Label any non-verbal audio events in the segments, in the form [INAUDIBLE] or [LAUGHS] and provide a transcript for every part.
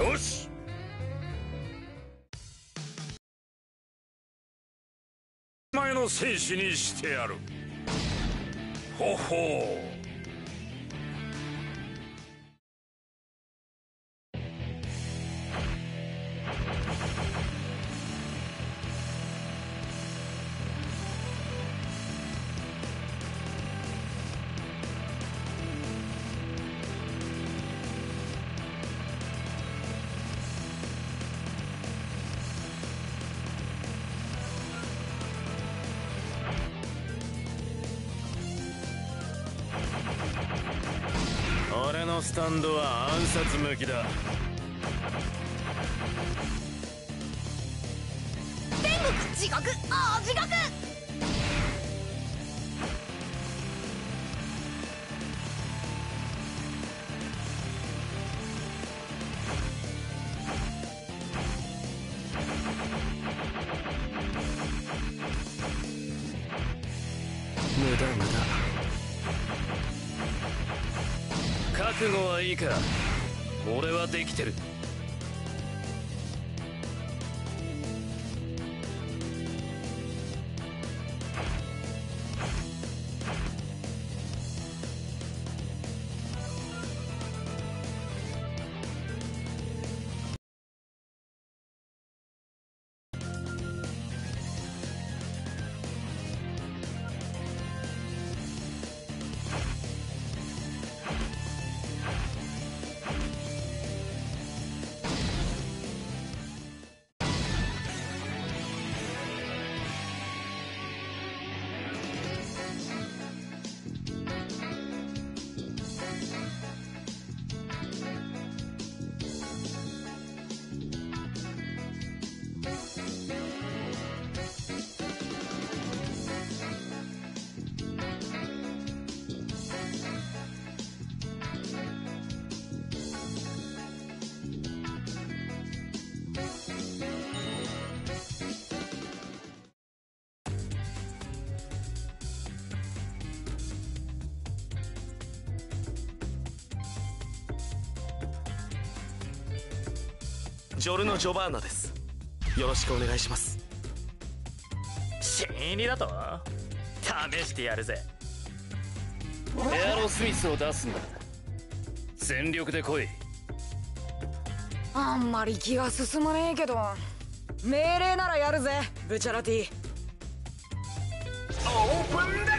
よし。前の戦士にしてやる。ほほう。スタンドは暗殺向きだ。ジョルノ・ジョバーナです。よろしくお願いします。新入りだと？試してやるぜ。エアロスミスを出すんだ。全力で来い。あんまり気が進まねえけど。命令ならやるぜブチャラティ。オープン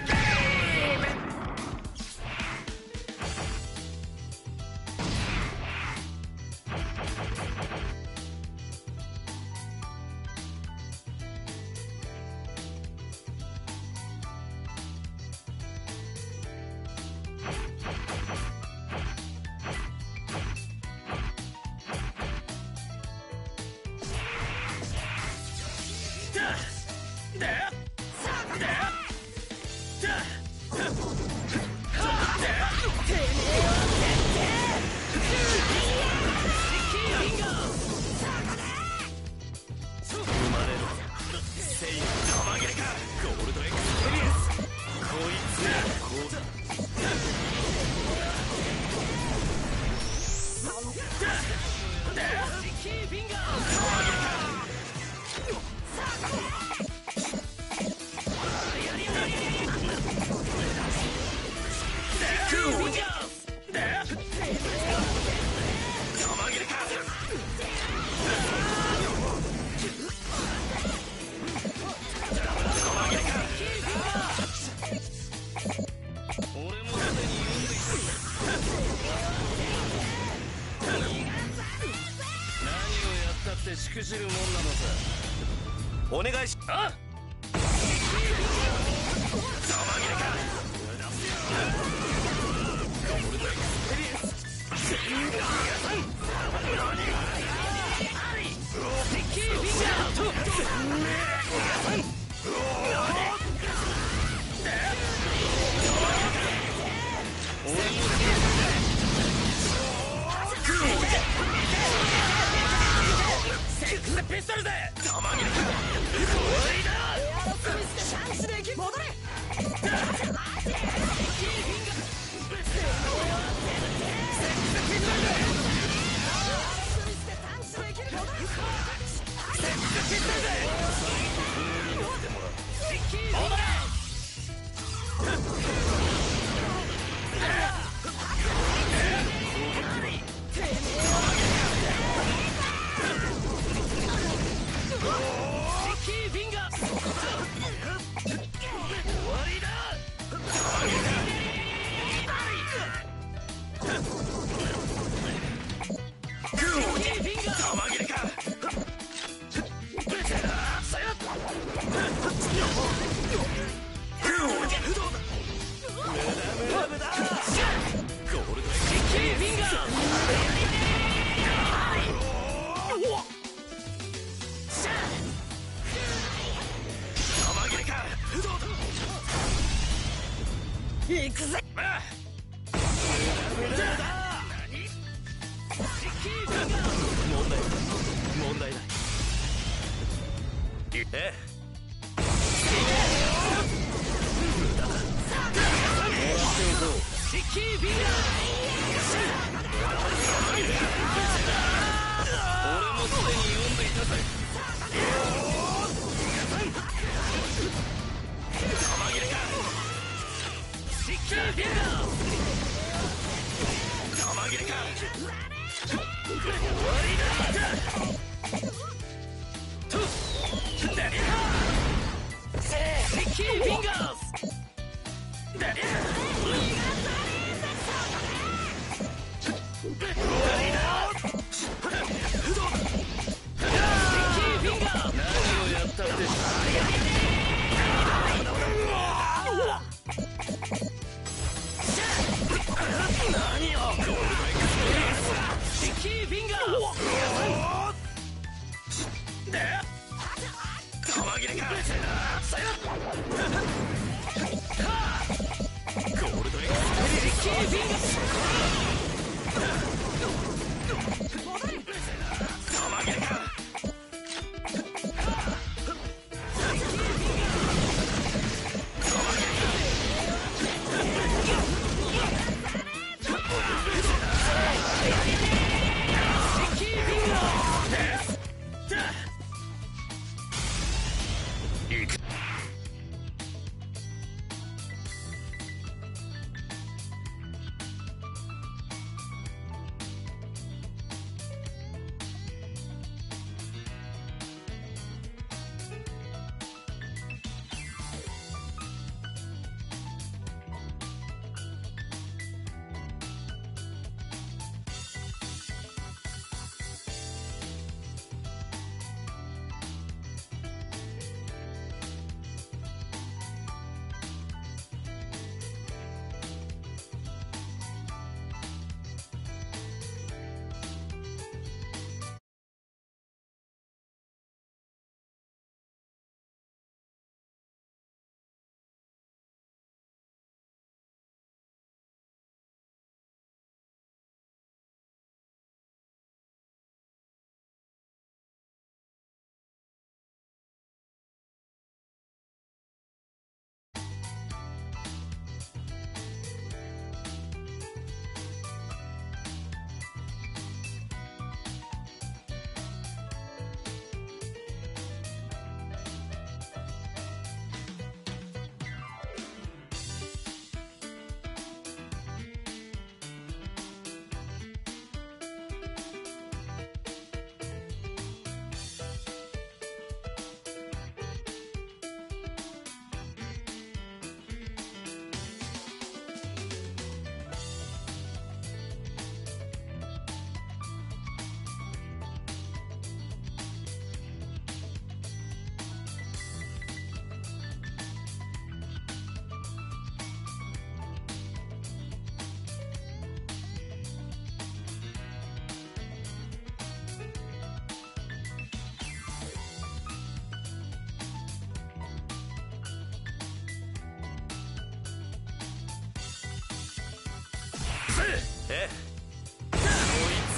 え [LAUGHS] こい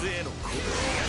つへの攻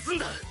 すんだ。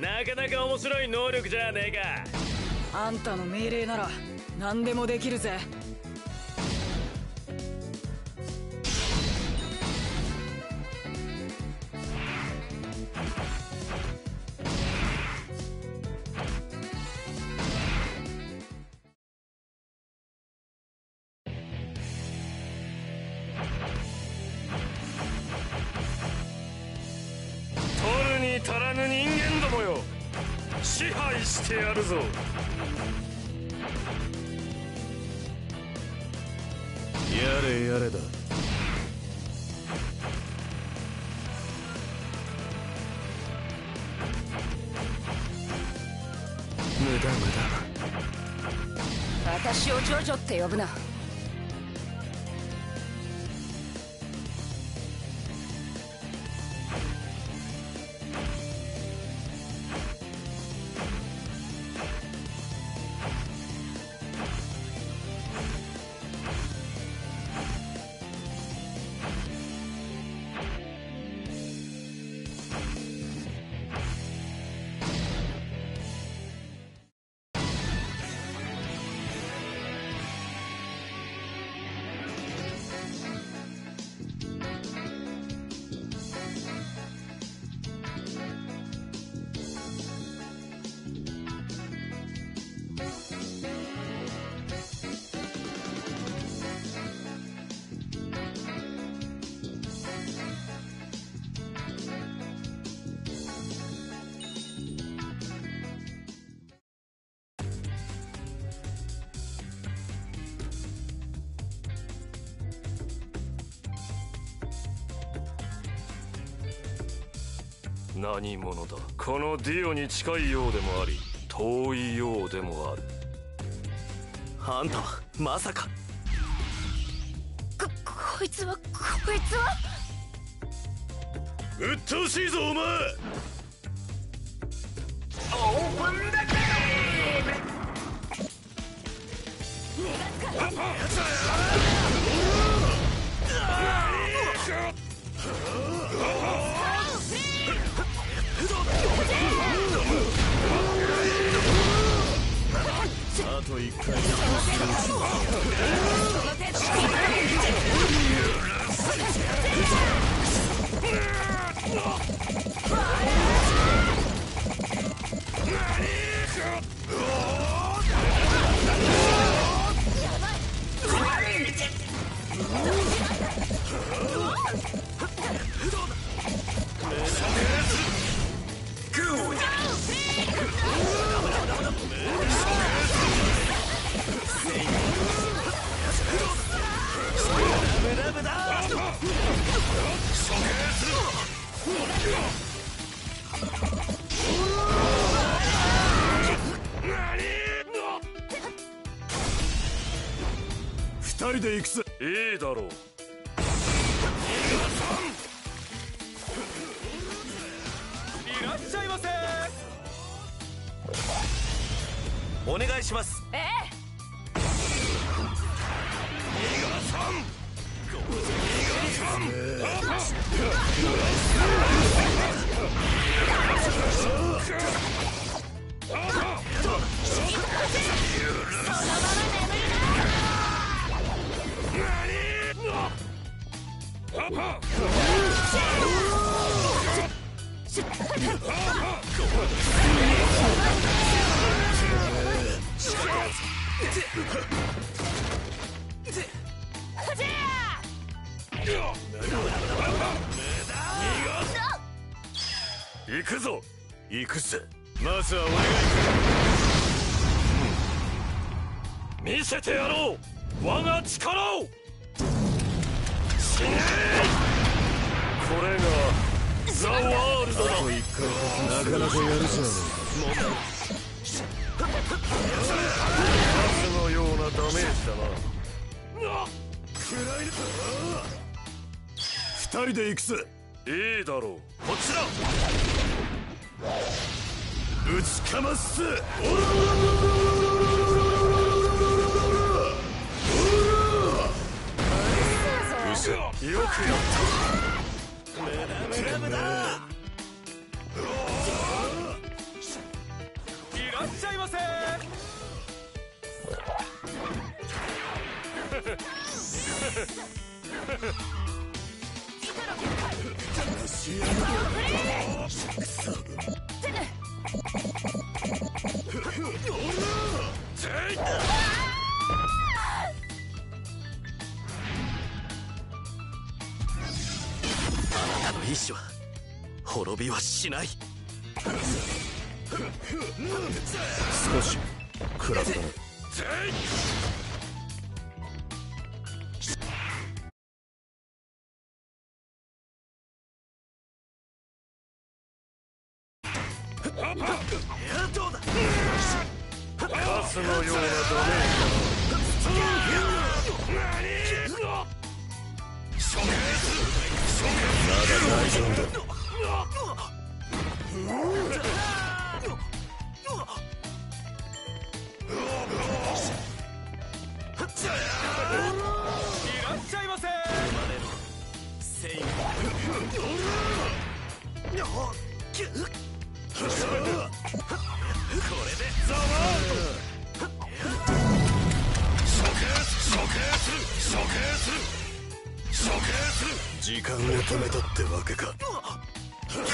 なかなか面白い能力じゃねえか。あんたの命令なら何でもできるぜ。ョ何者だ？このディオに近いようでもあり遠いようでもある。あんたはまさか。ここいつはこいつは？うっとうしいぞお前いでいくぜ。いいだろう。いらっしゃいませ。お願いします。えそのままだ行くぞ。行くぜ。まずは俺が行く、見せてやろう。我が力を。死ねこれがザ・ワールドだあと一回なかなかやるじゃねガスのようなダメージだな二人で行くぜいいだろうこちだ打ちかます嘘よくやっいらっしゃいませ [LAUGHS] 意志は滅びはしない。少し食らったねガスのようなダメだいらっしゃいませ。時間を止めたってわけか。ガ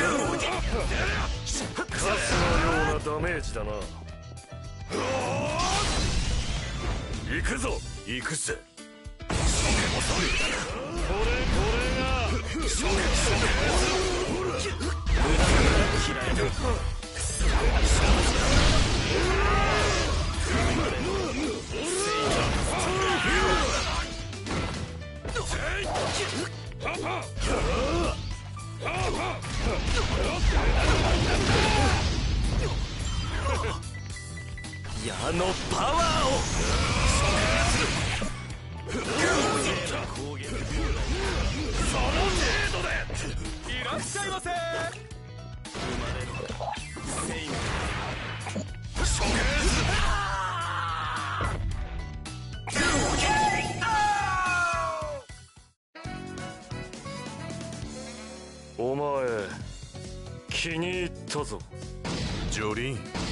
スのようなダメージだな。行くぞ。行くぜ。これこれが矢のパワーを。いらっしゃいませ。お気に入ったぞ。ジョリーン。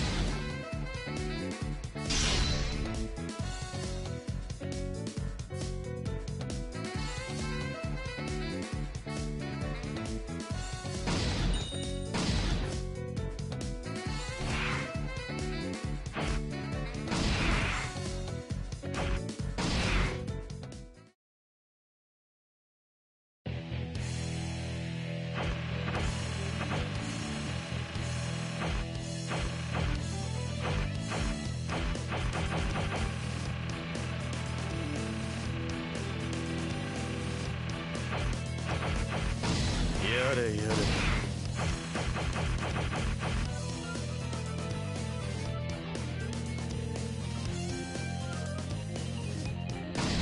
れやれ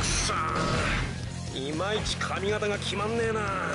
くそいまいち髪型が決まんねえな。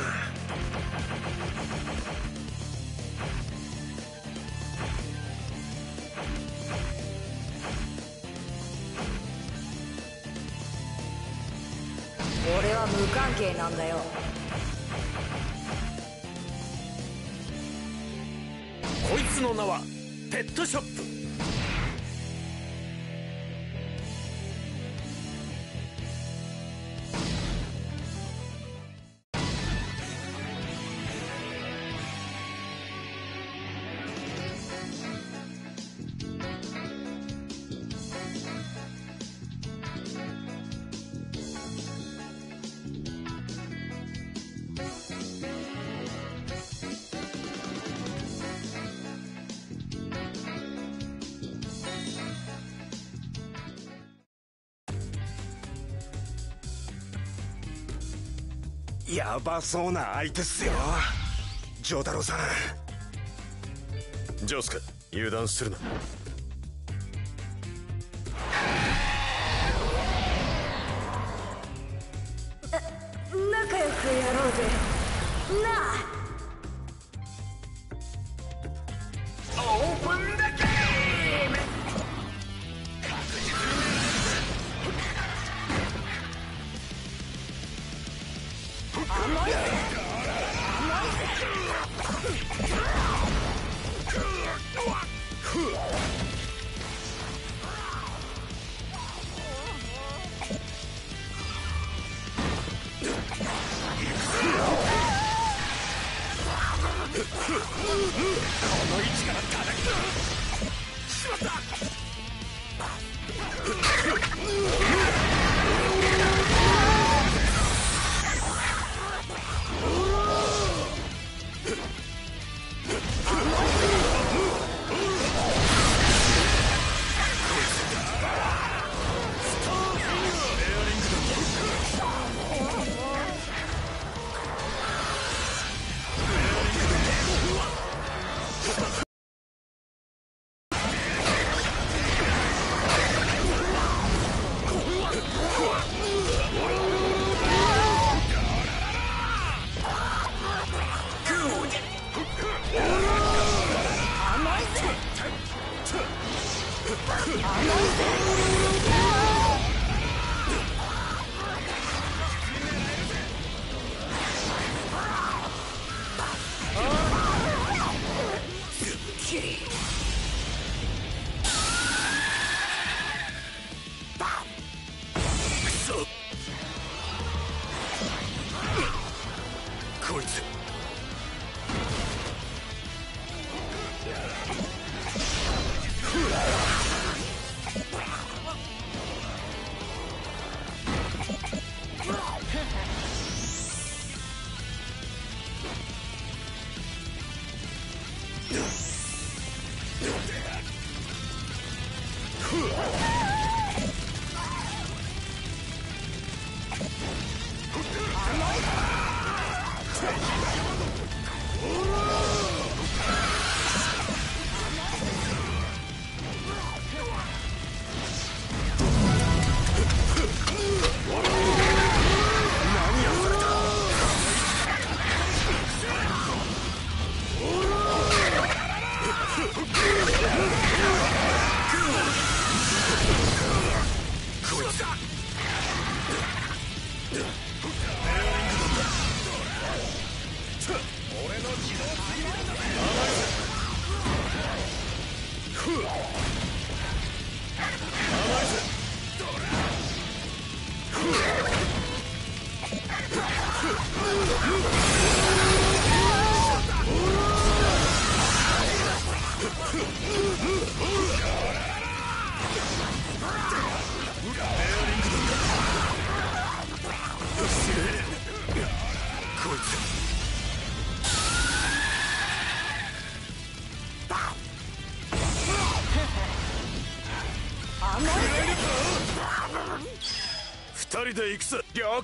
やばそうな相手っすよ。丈太郎さん。ジョスケ油断するな。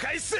返す。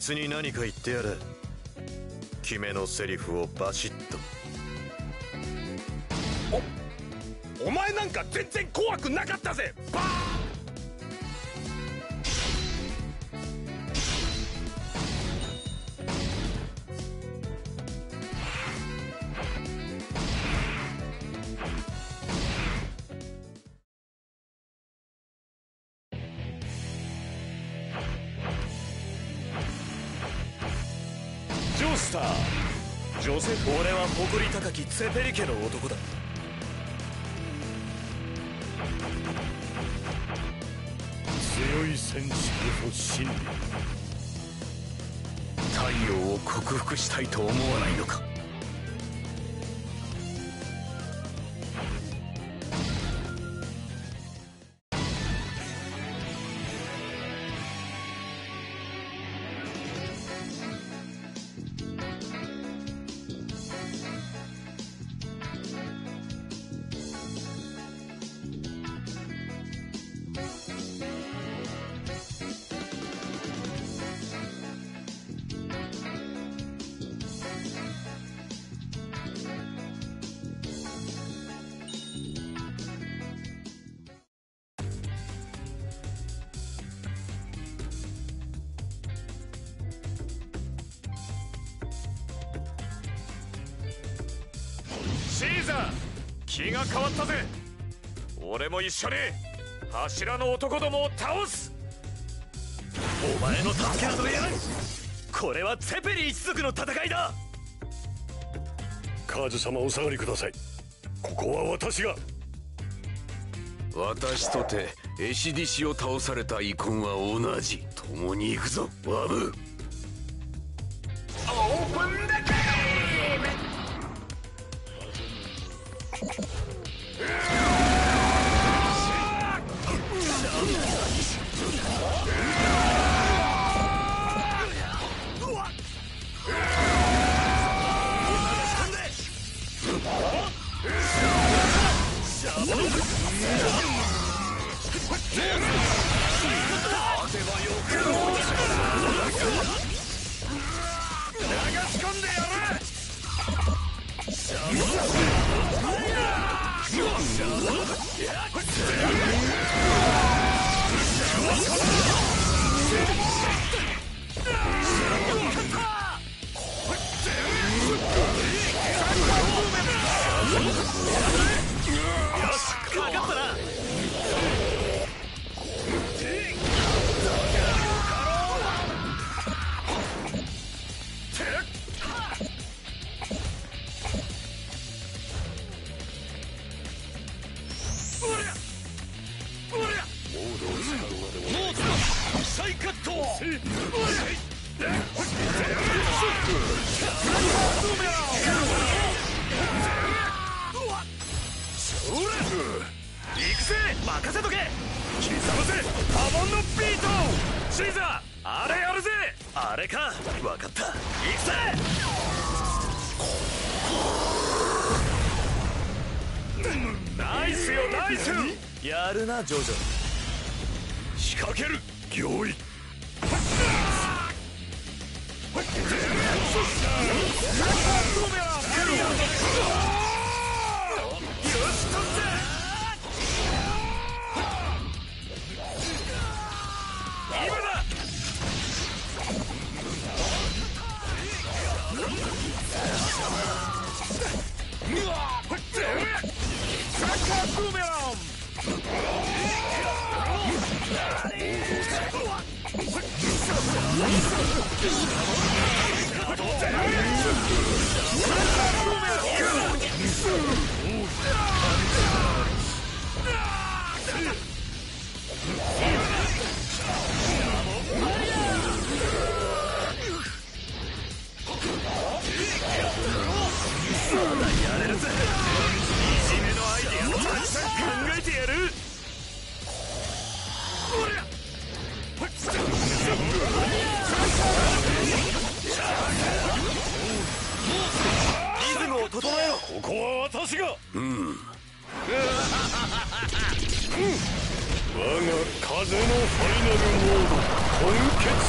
つに何か言ってやれ決めのセリフをバシッと。お前なんか全然怖くなかったぜバーンスター。ジョセフ俺は誇り高きツェペリ家の男だ。強い戦士こそ真理太陽を克服したいと思わないのか？気が変わったぜ。俺も一緒に柱の男どもを倒す。お前の助けなどいらない。これはツェペリ一族の戦いだ。カーズ様お下がりください。ここは私が。私とてエシディシを倒された遺恨は同じ。共に行くぞワムやる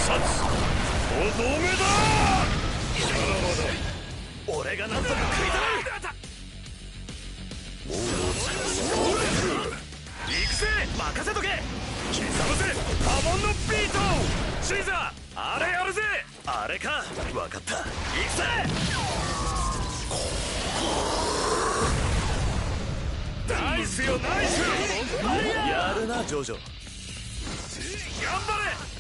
殺とどめだ俺がなんとか食い止める行くぜ任せとけ刻むぜ波紋のビートシーザーあれやるぜあれか分かった行くぜナイスよナイスやるなジョジョ頑張れ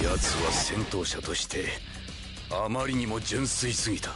奴は戦闘者としてあまりにも純粋すぎた。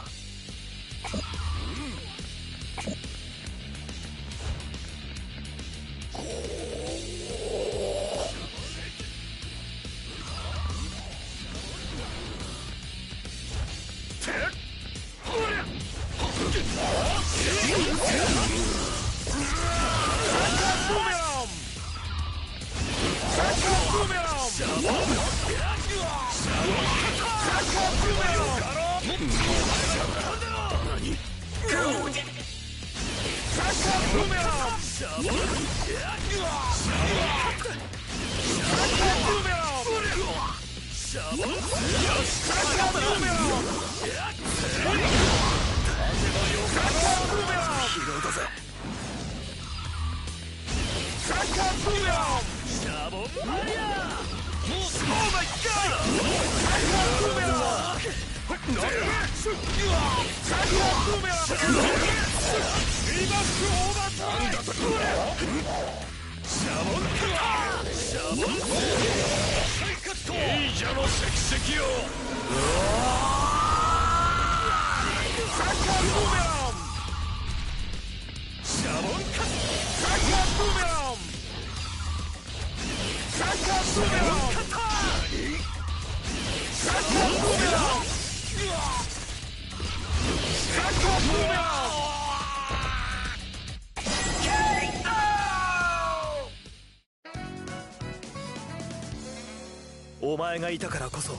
前がいたからこそ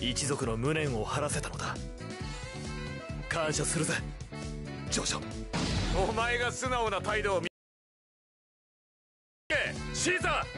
一族の無念を晴らせたのだ。感謝するぜ。ジョジョ。お前が素直な態度を見シーザー。